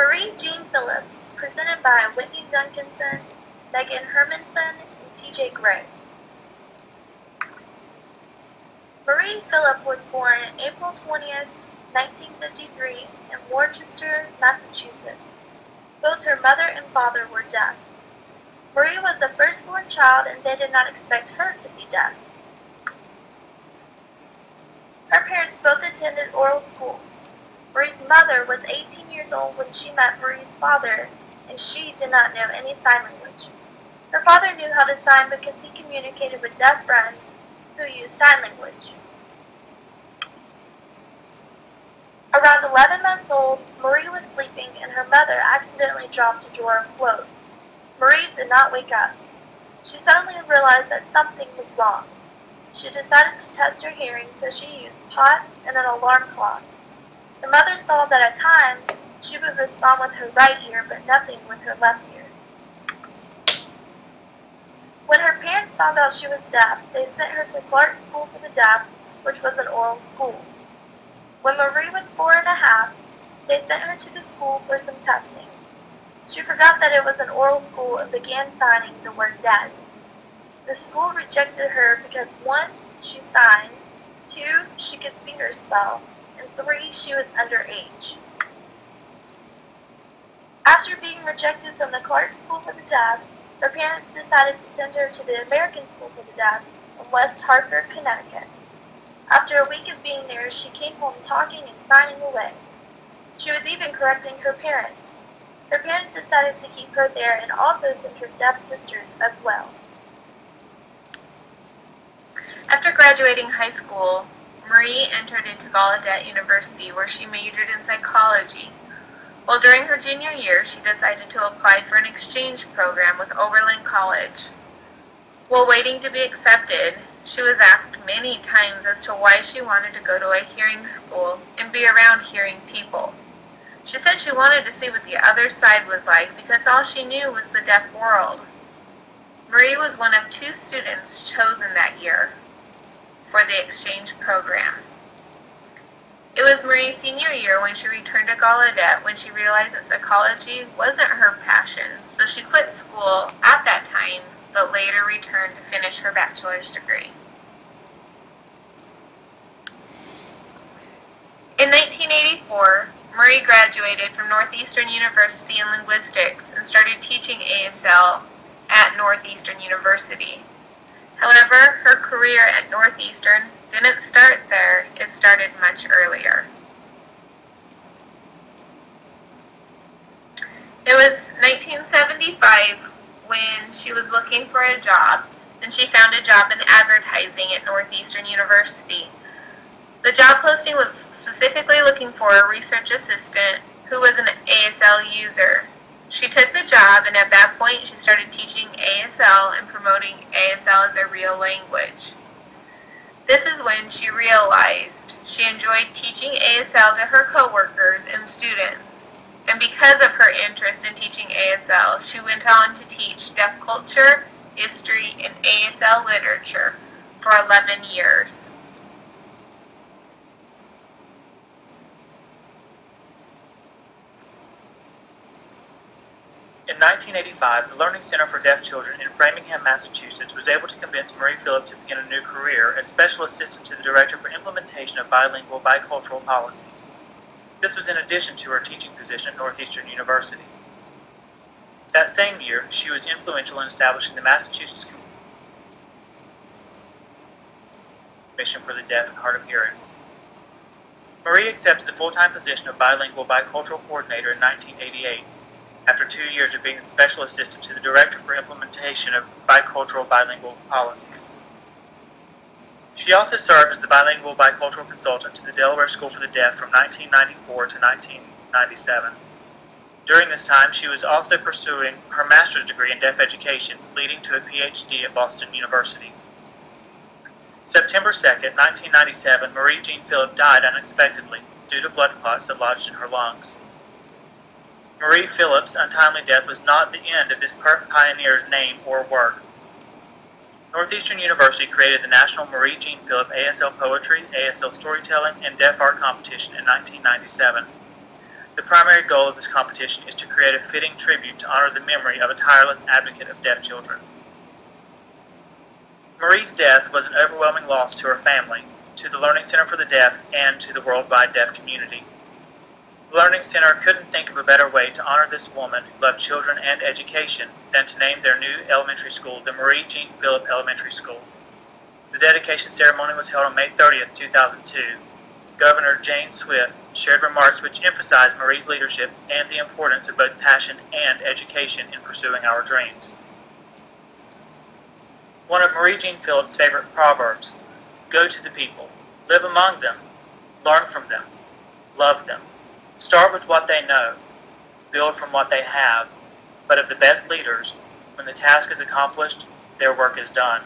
Marie Jean Philip, presented by Whitni Duncanson, Meghan Hermansen, and T.J. Gray. Marie Philip was born April 20th, 1953 in Worcester, Massachusetts. Both her mother and father were deaf. Marie was the firstborn child and they did not expect her to be deaf. Her parents both attended oral schools. Marie's mother was 18 years old when she met Marie's father, and she did not know any sign language. Her father knew how to sign because he communicated with deaf friends who used sign language. Around 11 months old, Marie was sleeping and her mother accidentally dropped a drawer of clothes. Marie did not wake up. She suddenly realized that something was wrong. She decided to test her hearing, so she used pot and an alarm clock. The mother saw that at times she would respond with her right ear, but nothing with her left ear. When her parents found out she was deaf, they sent her to Clark School for the Deaf, which was an oral school. When Marie was four and a half, they sent her to the school for some testing. She forgot that it was an oral school and began signing the word dead. The school rejected her because one, she signed, two, she could fingerspell, and three, she was underage. After being rejected from the Clark School for the Deaf, her parents decided to send her to the American School for the Deaf in West Hartford, Connecticut. After a week of being there, she came home talking and signing away. She was even correcting her parents. Her parents decided to keep her there and also send her deaf sisters as well. After graduating high school, Marie entered into Gallaudet University where she majored in psychology. While during her junior year, she decided to apply for an exchange program with Oberlin College. While waiting to be accepted, she was asked many times as to why she wanted to go to a hearing school and be around hearing people. She said she wanted to see what the other side was like because all she knew was the deaf world. Marie was one of two students chosen that year for the exchange program. It was Marie's senior year when she returned to Gallaudet when she realized that psychology wasn't her passion, so she quit school at that time but later returned to finish her bachelor's degree. In 1984, Marie graduated from Northeastern University in linguistics and started teaching ASL at Northeastern University. However, her career at Northeastern didn't start there, it started much earlier. It was 1975 when she was looking for a job and she found a job in advertising at Northeastern University. The job posting was specifically looking for a research assistant who was an ASL user. She took the job and at that point she started teaching ASL and promoting ASL as a real language. This is when she realized she enjoyed teaching ASL to her coworkers and students. And because of her interest in teaching ASL, she went on to teach deaf culture, history, and ASL literature for 11 years. In 1985, the Learning Center for Deaf Children in Framingham, Massachusetts was able to convince Marie Philip to begin a new career as Special Assistant to the Director for Implementation of Bilingual Bicultural Policies. This was in addition to her teaching position at Northeastern University. That same year, she was influential in establishing the Massachusetts Commission for the Deaf and Hard of Hearing. Marie accepted the full-time position of Bilingual Bicultural Coordinator in 1988 after two years of being the special assistant to the Director for Implementation of Bicultural Bilingual Policies. She also served as the Bilingual Bicultural Consultant to the Delaware School for the Deaf from 1994 to 1997. During this time, she was also pursuing her master's degree in deaf education, leading to a PhD at Boston University. September 2, 1997, Marie Jean Philip died unexpectedly due to blood clots that lodged in her lungs. Marie Philip's untimely death was not the end of this pioneer's name or work. Northeastern University created the National Marie Jean Philip ASL Poetry, ASL Storytelling, and Deaf Art Competition in 1997. The primary goal of this competition is to create a fitting tribute to honor the memory of a tireless advocate of deaf children. Marie's death was an overwhelming loss to her family, to the Learning Center for the Deaf, and to the worldwide deaf community. The Learning Center couldn't think of a better way to honor this woman who loved children and education than to name their new elementary school the Marie Jean Philip Elementary School. The dedication ceremony was held on May 30, 2002. Governor Jane Swift shared remarks which emphasized Marie's leadership and the importance of both passion and education in pursuing our dreams. One of Marie Jean Philip's favorite proverbs go to the people, live among them, learn from them, love them. Start with what they know, build from what they have, but of the best leaders, when the task is accomplished, their work is done.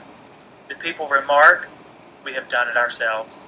The people remark, we have done it ourselves.